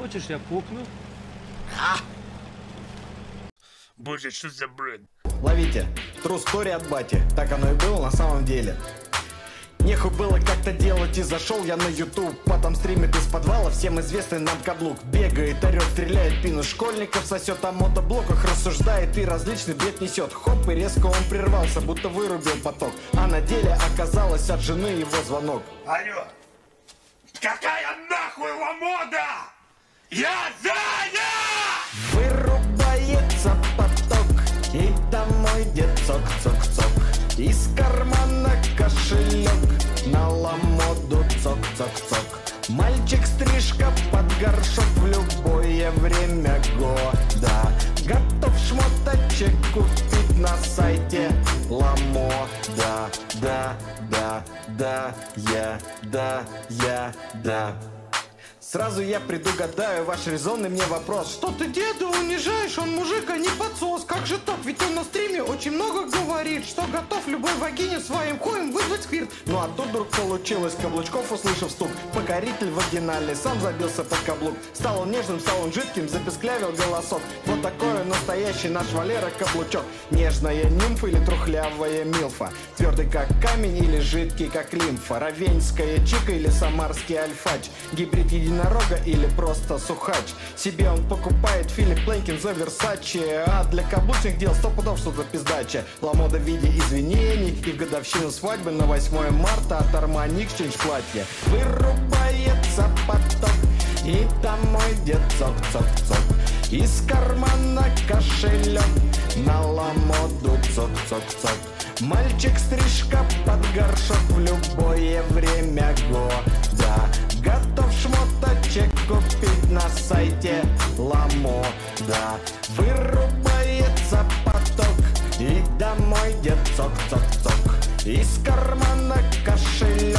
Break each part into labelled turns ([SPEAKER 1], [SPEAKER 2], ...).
[SPEAKER 1] Хочешь, я пукну?
[SPEAKER 2] Боже, что за бред?
[SPEAKER 3] Ловите. True story от бати. Так оно и было на самом деле. Нехуй было как-то делать и зашел я на YouTube Потом стримит из подвала всем известный нам каблук Бегает, орет, стреляет, пину школьников сосет О мотоблоках рассуждает и различный бред несет Хоп, и резко он прервался, будто вырубил поток А на деле оказалось от жены его звонок
[SPEAKER 2] Алло! Какая нахуй ламода? Я занят!
[SPEAKER 3] Вырубается поток И домой дед цок-цок-цок Из кармана кошелек На ламоду цок-цок-цок Мальчик стрижка под горшок В любое время года. Готов шмоточек купить на сайте Ламода. Да, да, да, я, да, я, да Сразу я предугадаю ваш резонный мне вопрос. Что ты деда унижаешь, он мужик, а не подсос. Как же так, ведь он на стриме очень много говорит Что готов любой вагине своим хоем вызвать сквирт Ну а тут вдруг получилось каблучков, услышав стук. Покоритель вагинальный сам забился под каблук. Стал он нежным, стал он жидким, запесклявил голосок. Вот такой настоящий наш Валера каблучок. Нежная нимфа или трухлявая милфа? Твердый как камень или жидкий как лимфа? Равенская чика или самарский альфач? Гибрид единорога или просто сухач. Себе он покупает Филипп Пленкин за Версачи А для каблучных дел сто пудов что за пиздача. Ламода в виде извинений И в годовщину свадьбы на 8 марта От Армани Exchange платье. Вырубается поток И домой дед цок-цок-цок Из кармана кошелек На ламоду цок-цок-цок Мальчик стрижка под горшок в любое время Ламода Вырубается поток и домой дед цок-цок-цок. Из кармана кошелек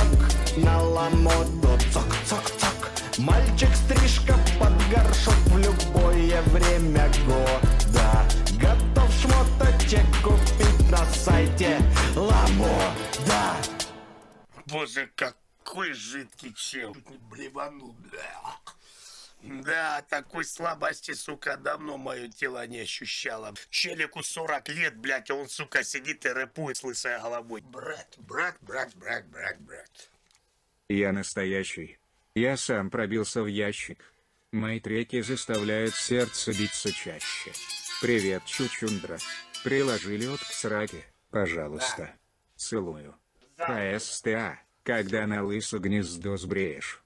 [SPEAKER 3] на ламоду цок-цок-цок. Мальчик стрижка под горшок в любое время года. Готов шмоточек купить на сайте Ламода
[SPEAKER 2] Боже, какой жидкий чел. Блеванул, бля. Да, такой слабости, сука, давно мое тело не ощущало. Челику 40 лет, блядь, а он, сука, сидит и рэпует с лысой головой. Брат, брат, брат, брат, брат, брат.
[SPEAKER 4] Я настоящий. Я сам пробился в ящик. Мои треки заставляют сердце биться чаще. Привет, Чучундра. Приложили от к сраке, пожалуйста. Целую. КСТА, когда на лысо гнездо сбреешь.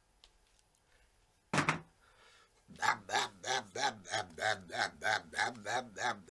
[SPEAKER 4] ab, ab, ab, ab, ab, ab, ab, ab,